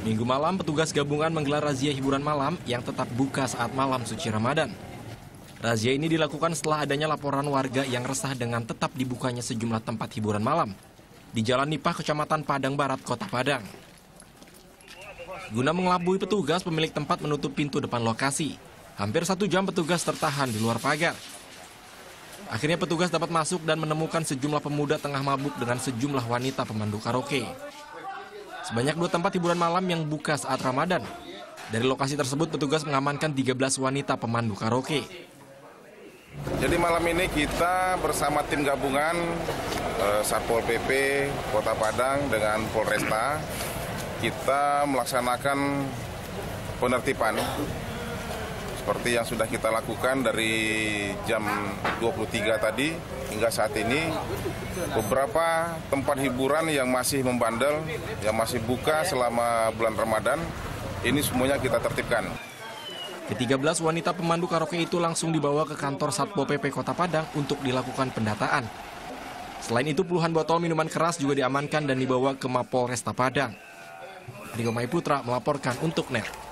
Minggu malam, petugas gabungan menggelar razia hiburan malam yang tetap buka saat malam suci Ramadan. Razia ini dilakukan setelah adanya laporan warga yang resah dengan tetap dibukanya sejumlah tempat hiburan malam di Jalan Nipah, Kecamatan Padang Barat, Kota Padang. Guna mengelabui petugas, pemilik tempat menutup pintu depan lokasi. Hampir satu jam petugas tertahan di luar pagar. Akhirnya petugas dapat masuk dan menemukan sejumlah pemuda tengah mabuk dengan sejumlah wanita pemandu karaoke. Sebanyak dua tempat hiburan malam yang buka saat Ramadan. Dari lokasi tersebut petugas mengamankan 13 wanita pemandu karaoke. Jadi malam ini kita bersama tim gabungan eh, Satpol PP Kota Padang dengan Polresta kita melaksanakan penertiban seperti yang sudah kita lakukan dari jam 23 tadi hingga saat ini beberapa tempat hiburan yang masih membandel yang masih buka selama bulan Ramadan ini semuanya kita tertibkan. Ke-13 wanita pemandu karaoke itu langsung dibawa ke kantor Satpol PP Kota Padang untuk dilakukan pendataan. Selain itu, puluhan botol minuman keras juga diamankan dan dibawa ke Mapol Resta Padang. Mai Putra melaporkan untuk NET.